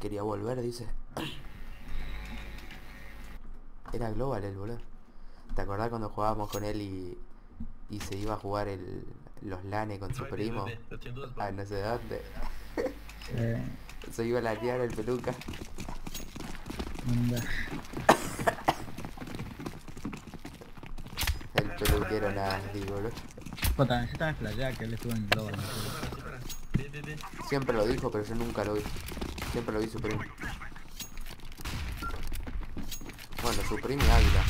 Quería volver, dice. Era Global el boludo. ¿Te acordás cuando jugábamos con él y, y se iba a jugar el, los LANE con su primo? bebê, Eu tenho duas A bolas. no sé dónde. Se iba a lanear el peluca. anda. El peluquero nada, digo, boludo. Se también flashea que él estuvo en Global. Siempre lo dijo, pero yo nunca lo vi. Siempre lo vi su primo. Bueno, su primo y Águila.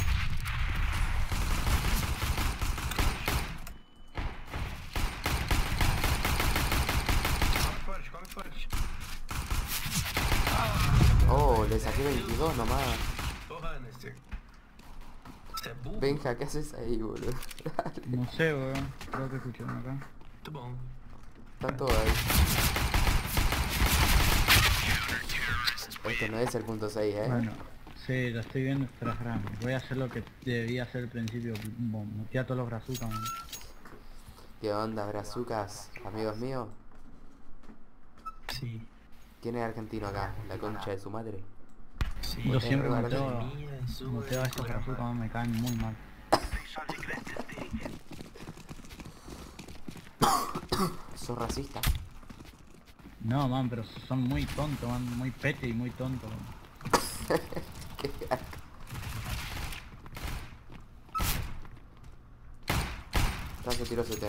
Oh, le saqué 22 nomás. Benja, ¿qué haces ahí, boludo? No sé, weón. Creo que escuché uno acá. Están todos ahí. Este no es el punto 6, eh. Bueno, sí, lo estoy viendo tras RAM. Voy a hacer lo que debía hacer al principio. Bom, metí a todos los brazucas, man. ¿Qué onda, brazucas? Amigos míos. Sim. ¿Quién es argentino acá? La concha de su madre. Sim. Yo siempre muteo, muteo a estos brazucas, me caen muy mal. ¿Sos racista? No, man, pero son muy tontos, man. Muy pete y muy tontos. Qué asco. Tanto tiro te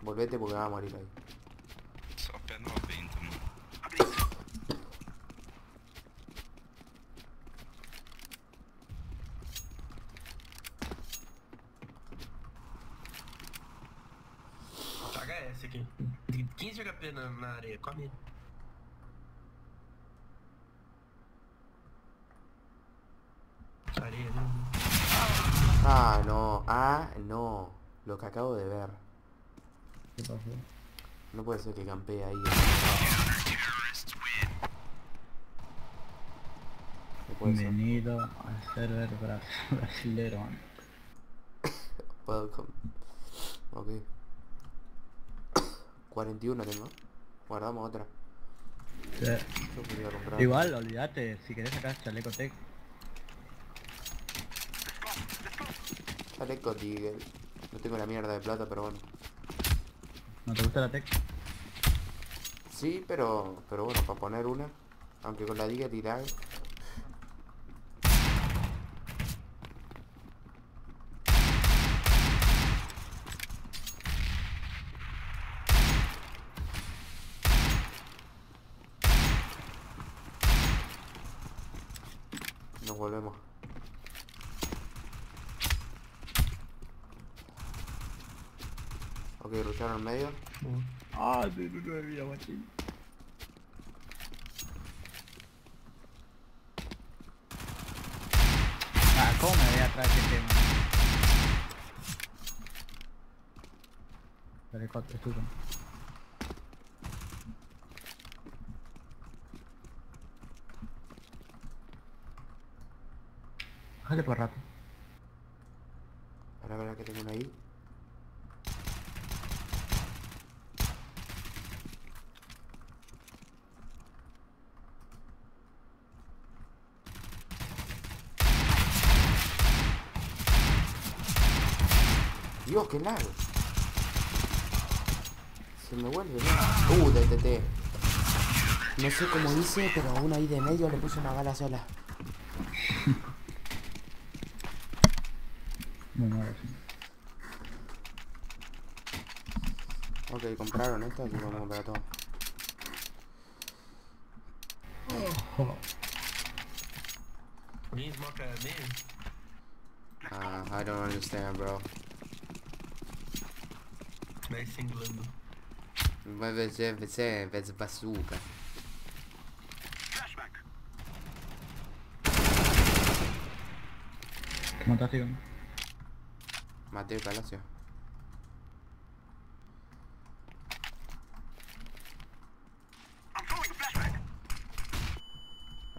Volvete porque va a morir ahí. Come. Areia, né? Ah, no. Ah, no. Lo que acabo de ver. ¿Qué pasó? No puede ser que campee ahí. No. Bienvenido al server bra- brasilero. Welcome. Ok. 41 tengo. Guardamos otra. Sí. Igual, olvídate, si querés sacar chaleco tech, Chaleco Tigre. No tengo la mierda de plata, pero bueno. ¿no te gusta la tech? Sí, pero pero bueno, para poner una. Aunque con la Digger tirar. Nos volvemos. Ok, rusharon en medio. Ah, de nueve vida, machín. Ah, ¿cómo me voy atrás de este tema? Dale, cuatro, estuvo. Bájale por rato. Ahora verá que tengo una ahí. Qué largo. Se me vuelve loco. Uh, DTT. No sé cómo hice, pero uno ahí de medio le puse una bala sola. Bueno. Ok, compraron esto, así que vamos a comprar todo. A? Ah, I don't understand, bro. Vai singlando. Vai ver você vez bazooka. ¿Qué mataste? Maté el palacio.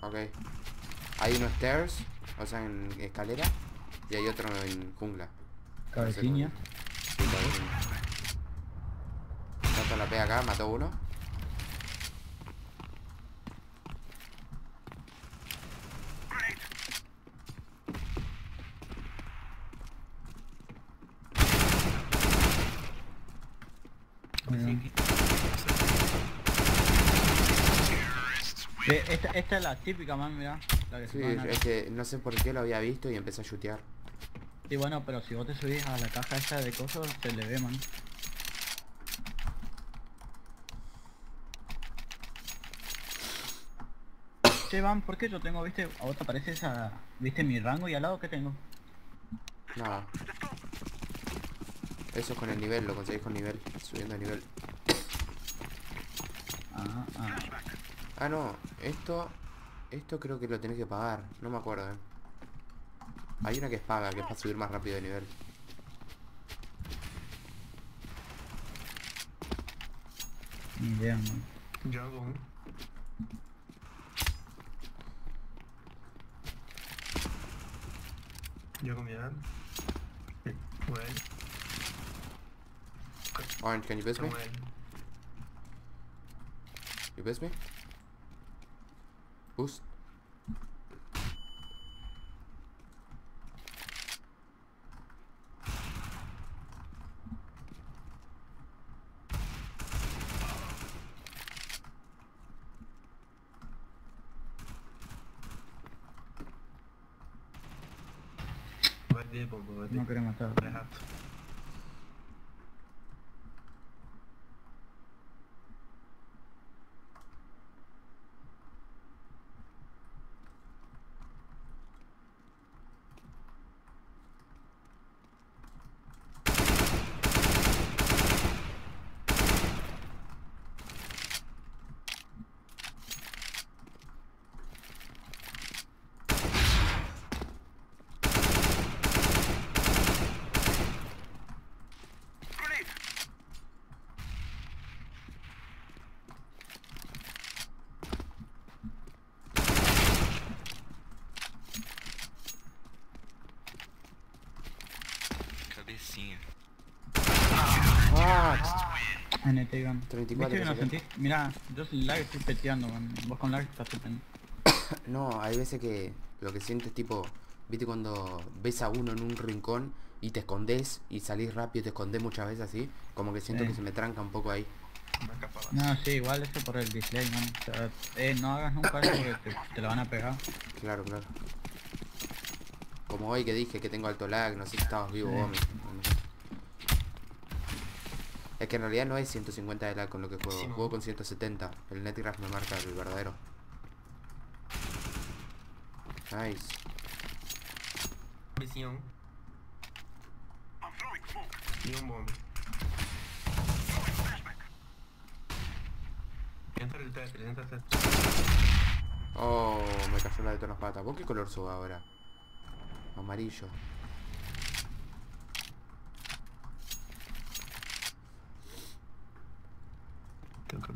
Ok. Hay unos stairs, o sea, en escalera, y hay otro en jungla. Cabeciña. Sí, cabeciña acá, mató uno Esta, esta, es la típica, man, mira. La que sí, es que no sé por qué lo había visto y empecé a chutear. Y sí, bueno, pero si vos te subís a la caja esta de cosas, se le ve, man. Che, Van, ¿por qué yo tengo, viste, a vos te aparece esa, viste mi rango y al lado qué tengo? Nada. Eso es con el nivel, lo conseguís con nivel, subiendo de nivel. Ah, ah. Ah, no, esto... Esto creo que lo tenés que pagar, no me acuerdo, eh. Hay una que es paga, que es para subir más rápido de nivel. Ni idea, man. Jungle. Jungle mid. Well. Orange, can you boost me? Well. You boost me? Boost. Vai ver, bomba, vai ver. No quería matar. Vai rato. Cabecinha. ¡Ah! NT, Iván. 34 ¿Viste que no que saqué. sentís? Mirá, yo sin lag estoy peteando, man. Vos con lag estás peteando. No, hay veces que lo que sientes tipo, viste cuando ves a uno en un rincón y te escondes y salís rápido, te escondes muchas veces así, como que siento Sí. que se me tranca un poco ahí. No, sí, igual eso por el display, man. O sea, eh, no hagas nunca eso porque te, te lo van a pegar. Claro, claro. Como hoy que dije que tengo alto lag, no sé si estabas vivo Sí. vos. Que en realidad no es 150 de lag con lo que juego, Sí, juego con 170. El netgraph me marca el verdadero. Nice. Entra el Tetris, entra el Tetris. Oh, me cayó la de todas las patas. ¿Vos qué color sos ahora? Amarillo.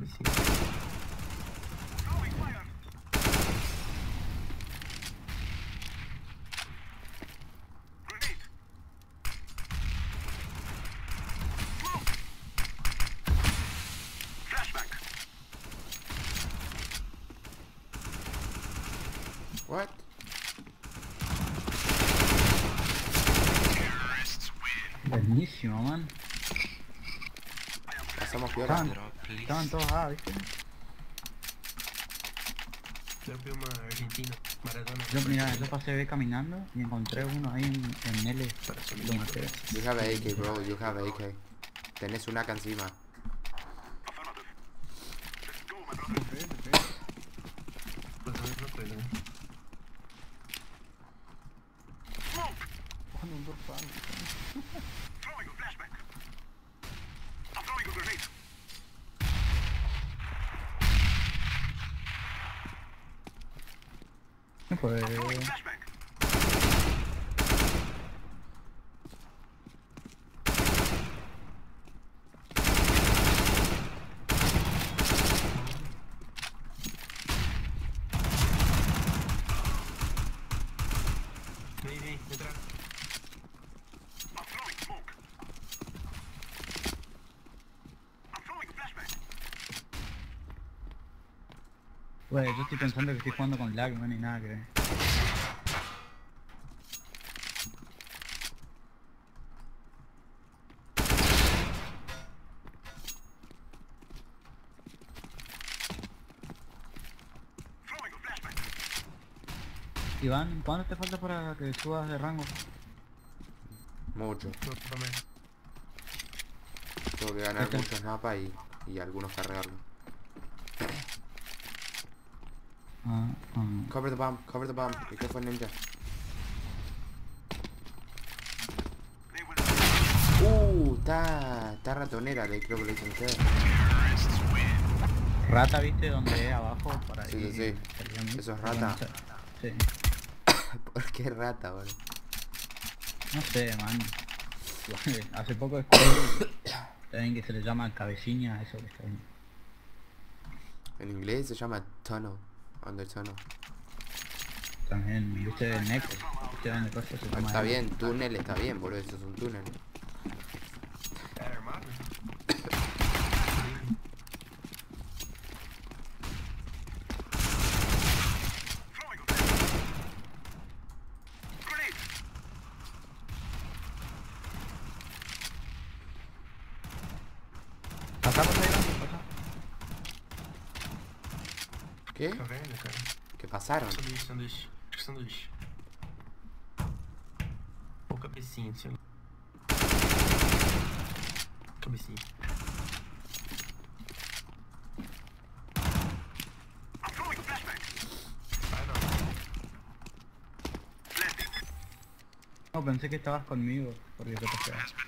Tem um cabecinha. What? Buenísimo, man. Pasamos piola. Estaban, Drop, please. estaban todos A, ¿viste? Dropei uma Argentina, Maradona. Yo, mira, yo pasé B caminando y encontré uno ahí en, en L. You have AK, bro. You have AK. Tenés un AK encima. 会 Yo estoy pensando que estoy jugando con lag, no hay nada que ver. Iván, ¿cuánto te falta para que subas de rango? Mucho. Tengo que ganar muchos mapas y, y algunos cargarlos. Ah. Cover the bomb, cover the bomb. Be careful ninja. Uh, está, está ratonera, le creo que le dicen ustedes. Rata, ¿viste? Donde es abajo para Sí, ahí sí, sí. Eso es rata. Sí. ¿Por qué rata, boludo? No sé, man. Hace poco también que se le llama cabecilla a eso que está ahí. En inglés se llama tunnel. Tunnel. También, viste, Neco. Viste donde cosas se llama Está bien, túnel está bien, boludo. Eso es un túnel. ¿Qué pasaron? Sanduíche, sanduíche. Acho que sanduíche. Ou cabecinha, sei lá. Cabecinha. Não. No, pensé que estabas conmigo, porque te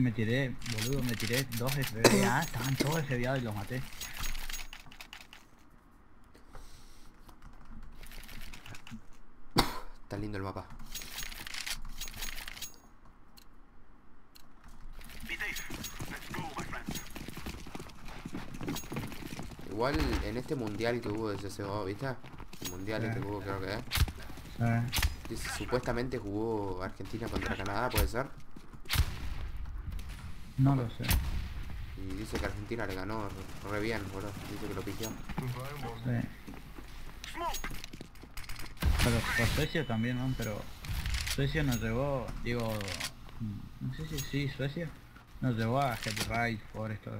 Me tiré, boludo, me tiré dos FBA, estaban todos FBA y los maté. Está lindo el mapa. Igual en este mundial que hubo de CSGO, ¿viste? El mundial este que hubo creo que es. Eh, Supuestamente jugó Argentina contra Canadá, ¿puede ser? No lo sé. Y dice que Argentina le ganó re, bien, boludo. Dice que lo. Sí. Pero por Suecia también, ¿no? Pero Suecia nos llevó, digo, no sé si sí, Suecia nos llevó a Head Right por esto.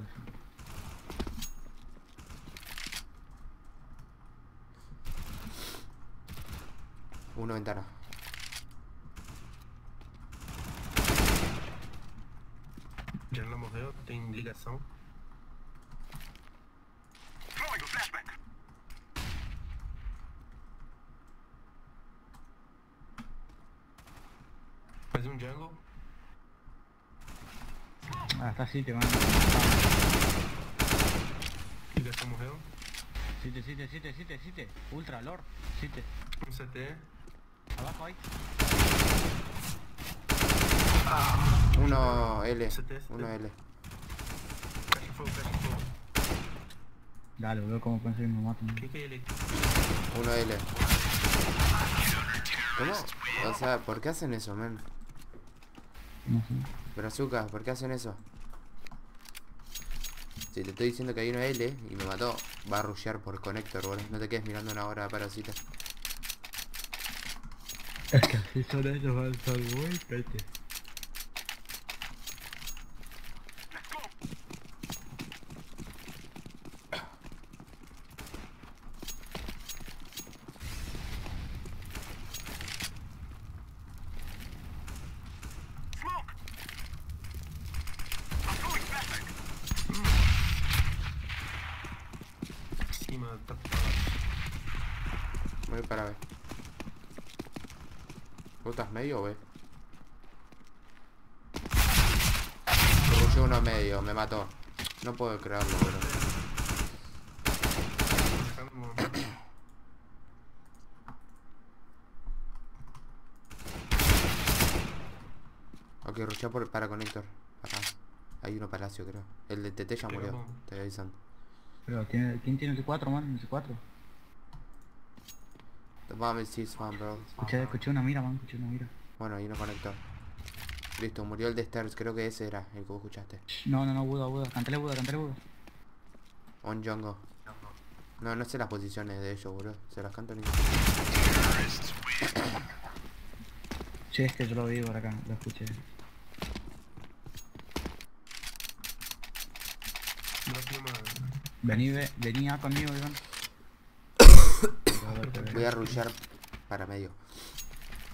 Uno ventana. Janela morreu, tem ligação. Mais um jungle. Ah, está City, man. Ligação morreu. City, City, City, City, City. Ultra, Lord. City. Um CT. Abajo ahí. Uno L. Uno L. Dale, veo cómo pensé que me matan. O que, que é ele aqui? Uno L. ¿Cómo? O sea, ¿por qué hacen eso, man? No sé. Pero Azúcar, ¿por qué hacen eso? Si te estoy diciendo que hay uno L y me mató, va a rushear por conector, boludo. No te quedes mirando una hora parasita. Es que así son ellos, van a ser muy pete. Em cima, tá Voy para ver. ¿Vos estás medio, wey? Rusheó uno medio, me mató. No puedo creerlo, boludo. Tá no mundo. Ok, rushea por, para conector. Acá. Creo. El de TT ya murió. Te voy avisando. Pero, ¿tiene, ¿quién tiene el C4, man? El C4. The bomb is C-spawn, bro. Escuché, escuché una mira, man, escuché una mira. Bueno, ahí no conectó. Listo, murió el de Stairs. Creo que ese era el que vos escuchaste. No, no, no, Buda, Buda. Cantale Buda, cantale Buda. On Jungle. No, no sé las posiciones de ellos, boludo. Se las canto ni. Sí, es que yo lo vi por acá, lo escuché. Vení, ve, vení A conmigo, Iván. Voy a rushear para medio.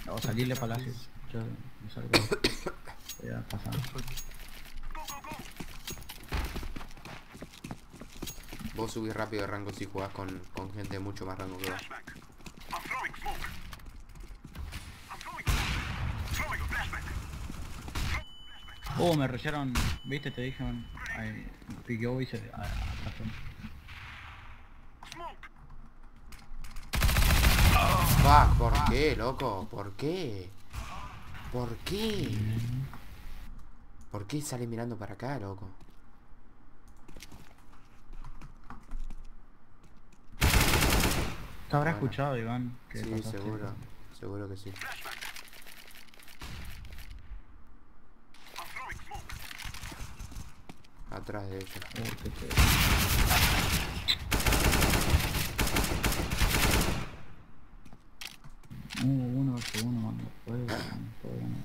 O salirle palacio. Yo me salgo. Voy a pasar. Vos subís rápido de rango si jugás con, con gente mucho más rango que vos. Oh, me rushearon. Viste, te dije, man. Ay, piqueó y se. Fuck, ¿por qué, loco? ¿Por qué? ¿Por qué? ¿Por qué sale mirando para acá, loco? Te habrá Bueno. escuchado, Iván. que Sí, seguro. Seguro que sí. Atrás de pedo. Uh, uno versus uno, mano. Puede, puede ganar.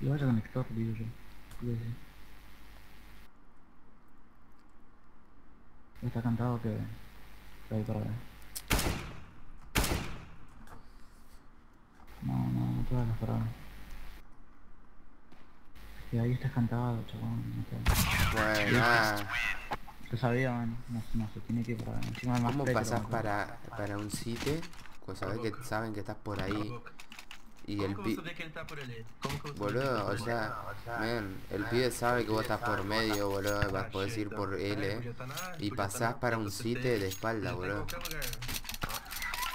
Que vaya con Héctor, digo yo. Está cantado que... que hay para ver. No, no, no te vayas para ver. Es que ahí estás cantado, chabón. No te... Buena. Yo sabía, man. No, no se tiene que ir para encima del ¿Cómo pasás para, para un sitio? Pues sabés que saben que estás por ahí. Y el Como pi... que que ele tá por ali? Como que você Boludo, o sea, man, el pibe sabe que vos estás por medio, boludo, vas podés ir por L y pasás para un sitio de espalda, boludo.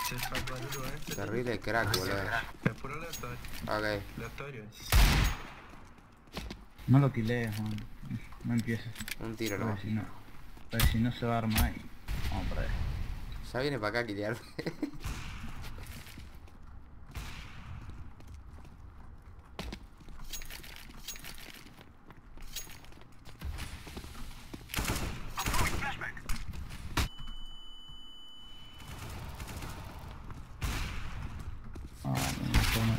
Antes. Terrible crack, boludo. Ok. No lo quilees. No empieces. un tiro no. Si no, si no se va a armar y vamos para allá. Ya viene para acá a quilear. Ah, no, esto no.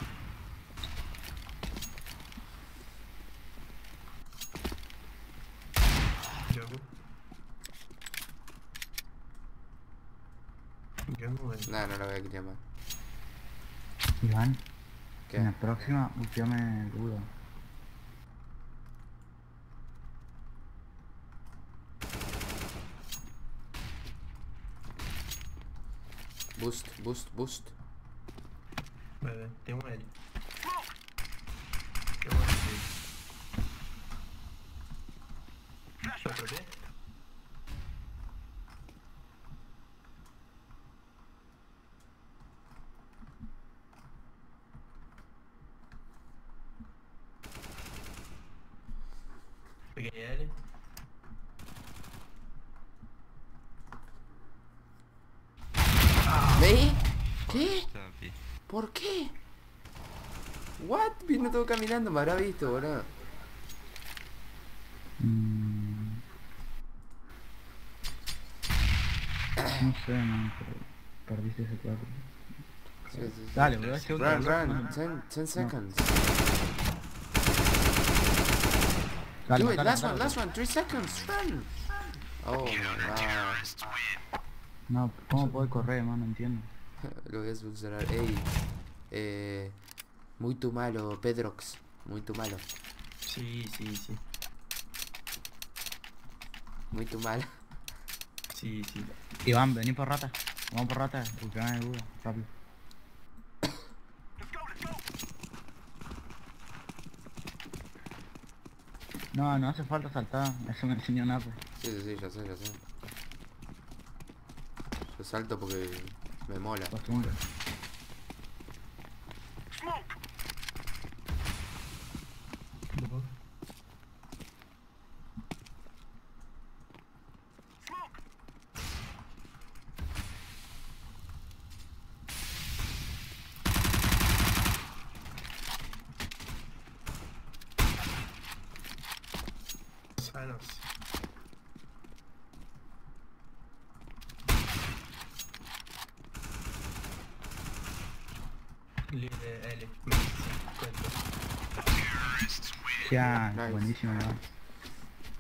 Jogo. Yo no es. Más. Iván, en la ¿Qué? próxima, ultiame duda. Boost, boost, boost. Vai ver, tem um L. Tem um L. Só pra ver? Peguei L. ¿Ve? ¿Qué? Sabe? ¿Por qué? What? Vino todo caminando, me habrá visto, boludo. Mm. No sé, man, pero perdiste ese cuadro. Sí, sí, sí. Dale, otro Run, run, man. 10, 10 seconds. Dale, Do it, last one, last one, 3 seconds, run. Oh my god. No, ¿cómo puede correr, man? No entiendo. Lo voy a censurar. Ey. Eh. Muy tu malo, Pedrox. Muy tu malo. Sim, sim, sim. Muy tu malo. Sim, sim. Iván, vení por rata. Vamos por rata, ultiame duda, rápido. No, no hace falta saltar, eso me enseñó Napo. Sí, sí, sí, ya sé, ya sé. Yo salto porque me mola. Costumbre. Ya, Nice. buenísimo, Iván.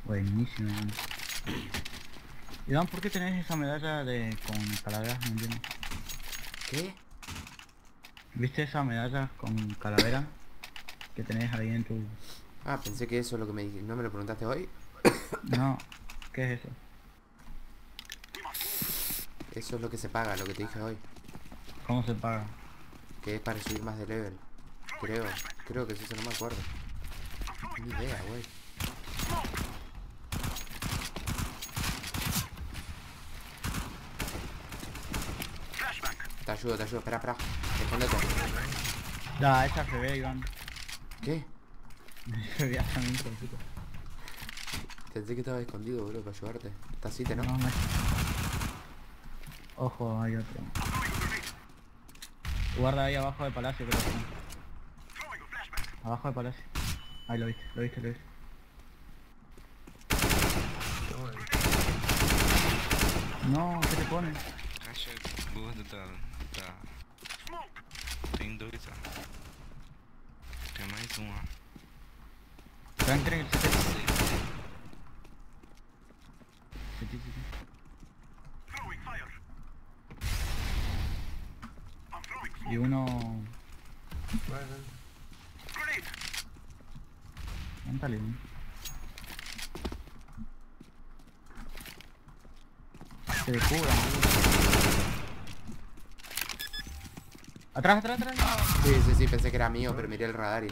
Buenísimo, man. Iván, ¿por qué tenés esa medalla de con calaveras? No entiendo. ¿Qué? ¿Viste esa medalla con calavera? Que tenés ahí en tu... Ah, pensé que eso es lo que me dijiste. ¿No me lo preguntaste hoy? No, ¿qué es eso? Eso es lo que se paga, lo que te dije hoy. ¿Cómo se paga? Que es para subir más de level. Creo, creo que es eso, no me acuerdo. Ni idea, güey. Te ayudo, te ayudo, espera, espera. Escóndete. La, esa se ve, Iván. ¿Qué? De puta. Pensé que estaba escondido, bro, para ayudarte. Está así, ¿no? No, no Ojo, hay otro. Guarda ahí abajo del palacio, creo que. Abajo del palacio. Ahí lo viste, lo viste, lo viste. No, ¿qué te pone? Caixa gorda da. da... Tem dois, ó. Tem mais um, ó. Tranqui, tranqui, se te... Seis. se te- se te- Y uno... ¿no? Se le cubra, Atrás, atrás, atrás. Sí, sí, sí, pensé que era mío, pero miré el radar y...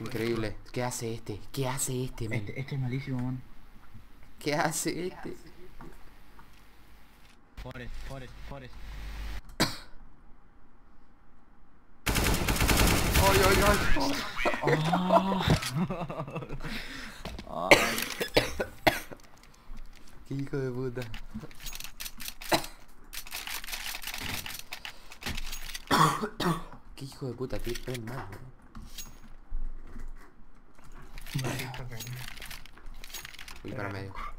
Increíble. ¿Qué hace este? ¿Qué hace este, men? Este, este es malísimo, man. ¿Qué hace este? Forest, Forest, Forest. ¡Ay, ay, ay! Oh. ¡Qué hijo de puta! ¡Qué hijo de puta! ¡Qué pen mal. Voy para medio.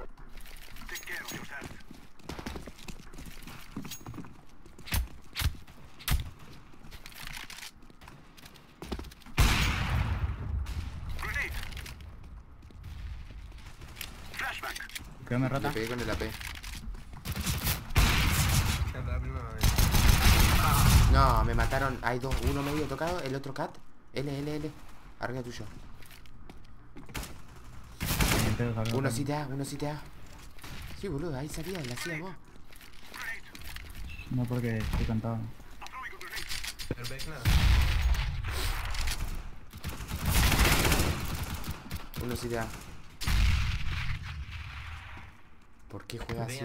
Quédame Le rata. pegué con el AP. No, me mataron. Hay dos. Uno medio tocado, el otro cat. L, L, L. Arriba tuyo. Uno sí te da, uno sí te da. Sí, boludo, ahí salía, la hacías vos. No porque estoy cantado. Uno sí te da. ¿Por qué juega así?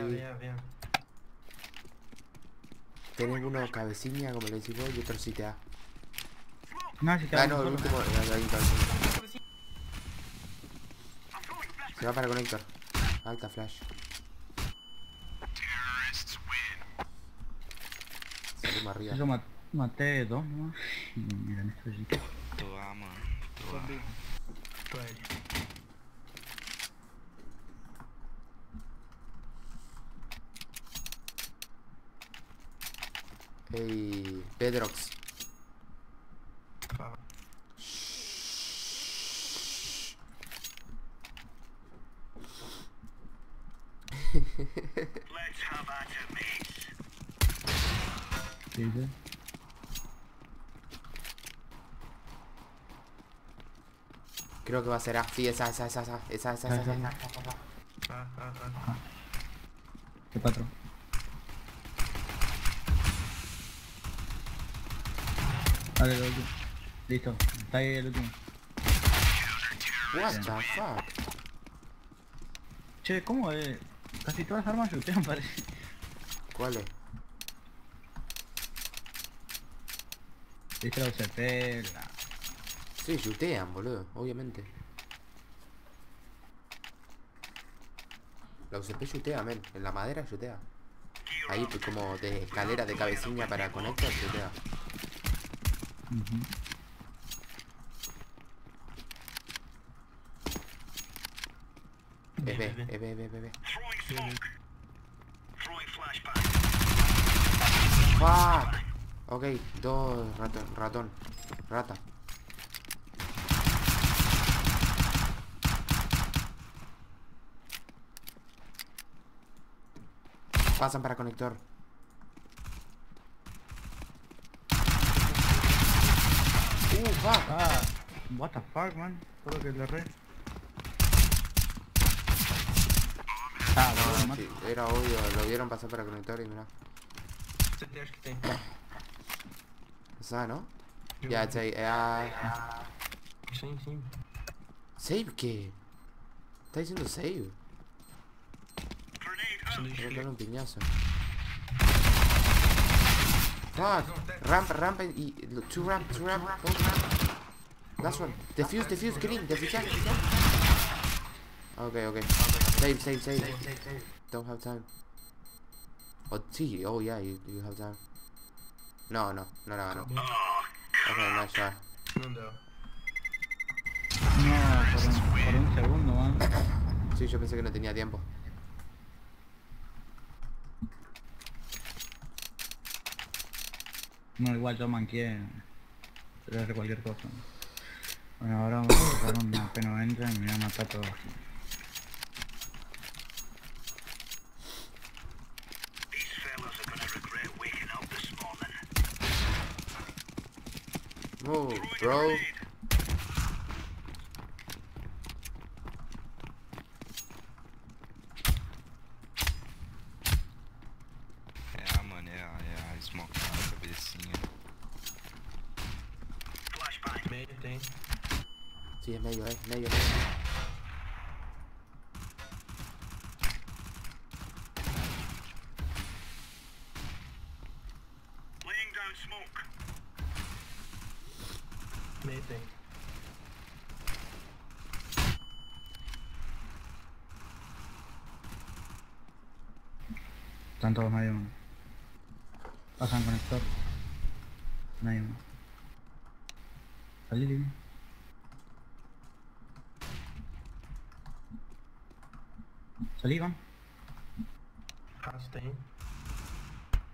Tenés uno cabecilla, como le decís vos, y otro sí te da. No, si te Ah, no, el último. ahí. Se va para conector. Alta flash. Salimos arriba. Yo ma- maté dos nomás. Y miren esto sí. Tô A, Hey, Pedrox. Let's. Creo que va a ser así, Sí, esa, esa, esa, esa, esa, esa, esa. esa, esa. ¿Qué patrón? Dale, el último. Listo, está ahí el último. What the fuck? Che, ¿cómo es? Casi todas las armas lootean parece. ¿Cuál es? Viste la UCP, la... Sí, yutean, boludo, obviamente. La UCP yutea, men. En la madera yutea. Ahí como de escalera de cabecilla para conectar Uh -huh. E, B, E, Fuck. Ok, dos ratón, ratón, rata. Pasan para conector. Fuck. Ah, what the fuck, man. Que le re. Ah, No, sí, era obvio, lo vieron pasar para conector y mirá. Esa, ¿no? Ya, sí, ah, Sim, sim. ¿Save qué? ¿Está diciendo save? Voy a un piñazo. Fuck! Ramp, ramp y... Two ramp, two ramp, both ramp. Last one. Defuse, defuse, green, defuse. Okay, okay. Save, save, save. Don't have time. Oh, sí, oh yeah, you, you have time. No, no, no la ganó. Okay, nice try. No, por un, por un segundo, man. Sí, yo pensé que no tenía tiempo. No, igual yo manqué. Pero hacer cualquier cosa. Bueno, ahora vamos a buscar una P90 y me voy a matar todo. Move, bro. É, a mano, é a, é a smoke na cabecinha. Meio tem. Sí, es medio, eh, medio, medio. Meio tem. Están todos medio uno. Pasan conector. Nadie más. Salí, Lili. Salí, van. Raço tem.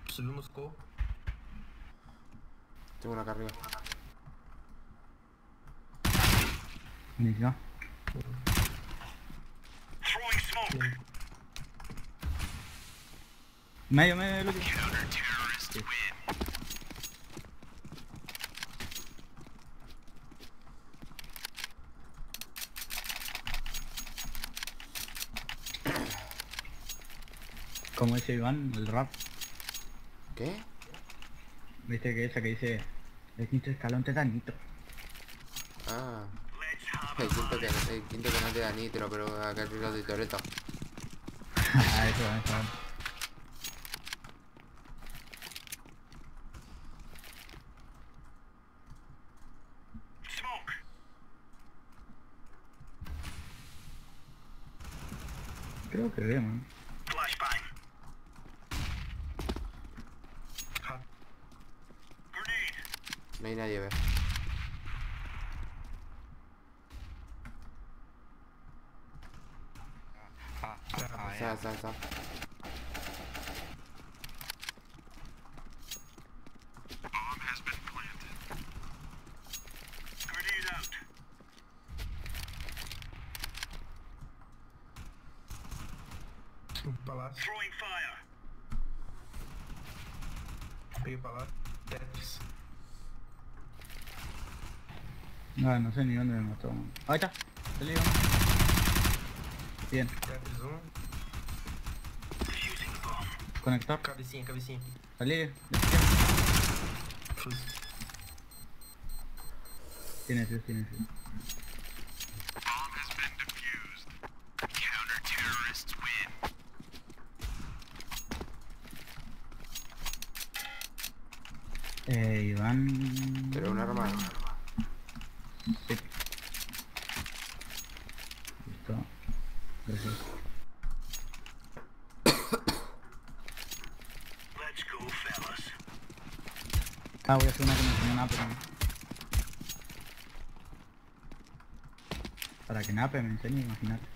Subiu Moscou. Tengo uno acá arriba. Ni ya. Medio, medio, Lili. Como dice Iván, el rap, ¿Qué? viste que esa que dice el quinto escalón te da nitro. Ah. El quinto que, el quinto que no te da nitro, pero acá el de Toreto. ah, eso, eso. Creo que vemos. No hay nadie, ve. Ah, ah, ah, Está, é. está, está. Palácio. Peguei o palácio. Tetris. No, no sé ni dónde me mató. Ahí está. Salí. Bien. Tetris 1. Conector. Cabecinha, cabecinha. Salí. Tiene fuse, tiene fuse. Eh, Iván... Pero un arma. Sí. Listo. Gracias. Ah, voy a hacer una que me enseñó Nape. ¿no? Que Nape me enseñe, imagínate.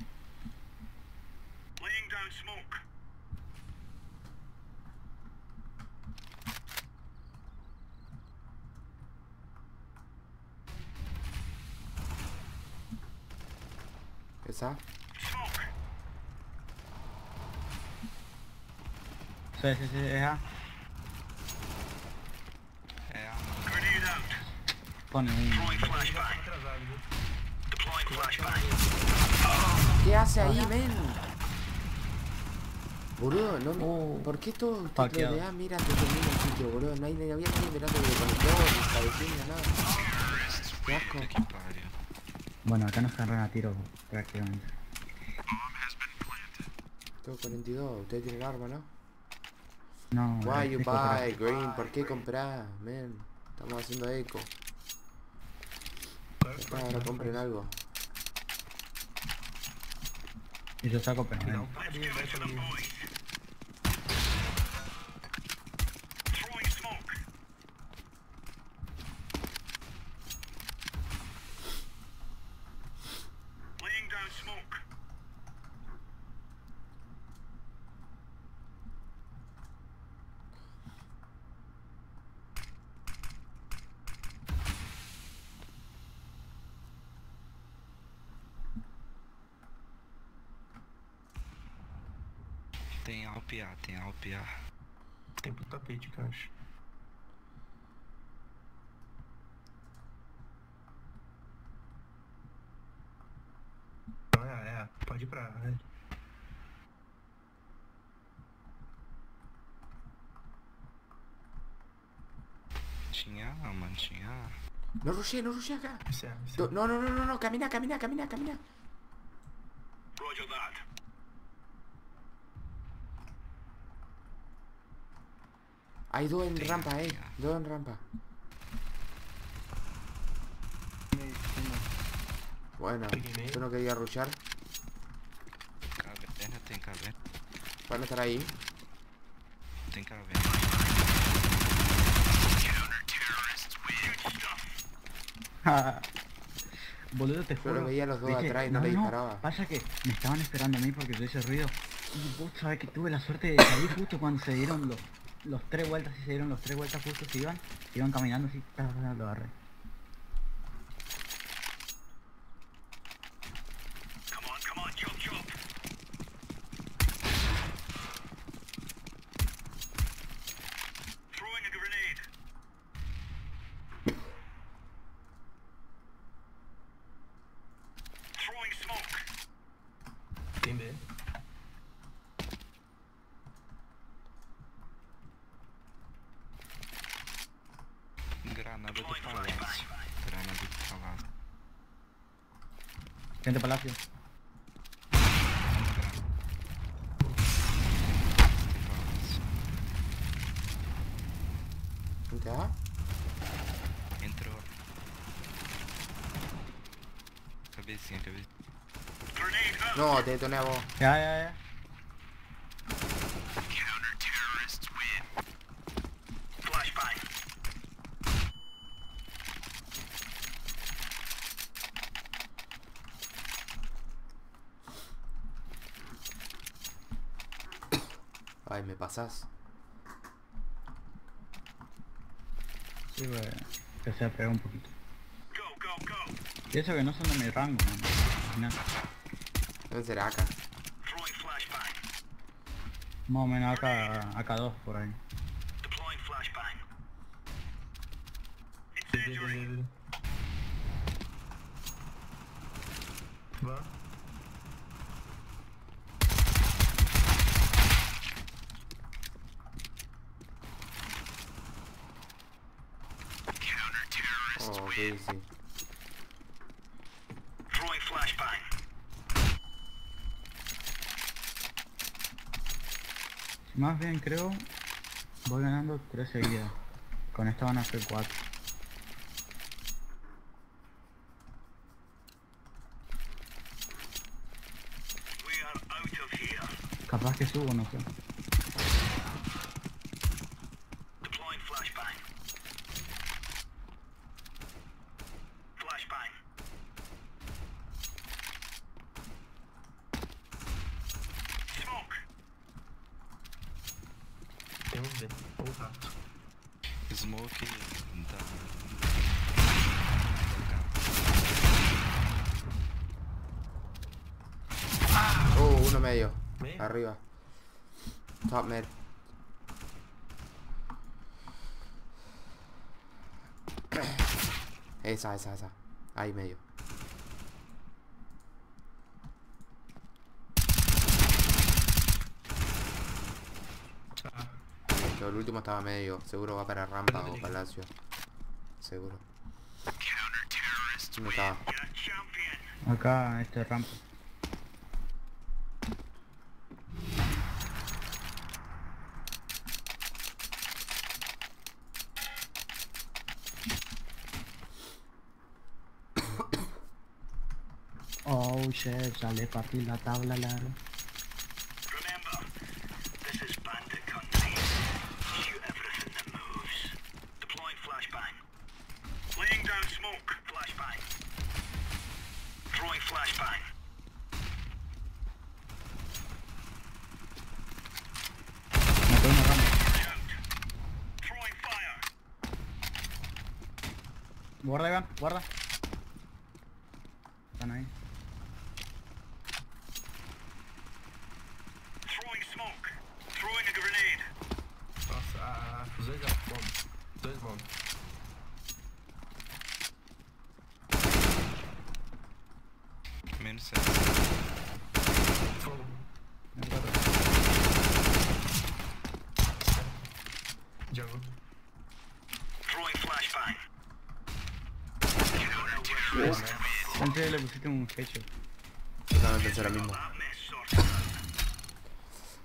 ¿Esa? Sí, sí, sí, es A. É a Pone un... ¿Qué hace ahí, men? Boludo, no me... Oh. ¿Por qué todo usted Hackeado. de A mira desde el mismo sitio, boludo? No hay ni había nadie mirando de conector, ni cabecilla, nada. Qué asco. Bueno, acá nos agarran a tiro prácticamente. Tengo 42, ustedes tienen arma, ¿no? No, Why el you buy, Green? ¿Por qué comprar, men? Estamos haciendo eco. Está, ahora compren algo. pero- Y yo saco pero Dá no. um padinho, vai pelo menos. Tem alpear, tem alpear. Tem pro tapete, que eu acho. Não, é, é. Pode ir pra. É. Tinha A, mano, tinha A. No rushé, no rushé acá. Isso é, isso Do- é. No, no, no, no, no, camina, camina, camina, camina. Hay dos en rampa, eh. Dos en rampa. Bueno, tú no querías rushar. Van a estar ahí. Boludo, te Yo juro. lo veía a los dos atrás y no le disparaba. Pasa que me estaban esperando a mí porque yo hice ruido. Y vos sabés que tuve la suerte de salir justo cuando se dieron los, los tres vueltas se dieron los tres vueltas justo se iban. Iban caminando así, lo agarré. Tem B. Granada do palácio. Granada do palácio. Gente palacio. Palácio. ¿Gente A? Entrou. Cabecinha, cabecinha. No, te detoné a vos. Ya, ya, ya. Ay, me pasás. Sí, que se pegó un poquito. Y eso que no son de mi rango, man. Nada. Deben ser acá. Más o menos acá, acá dos por ahí. B, B, B, B, B. Vá. Oh, ok, sí. Más bien creo, voy ganando tres seguidas. Con esta van a ser cuatro. Capaz que subo, no sé. Tem um B. Ou rato. Smoke da. Oh, uno medio. Meio? Arriba. Top mid. Esa, esa, esa. Ahí medio. Ah, el último estaba medio. Seguro va para rampa o palacio. Seguro. ¿Dónde estaba? Acá, este rampa. Oh shit, sale papi la tabla larga.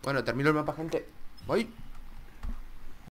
Bueno, terminó el mapa, gente. Voy.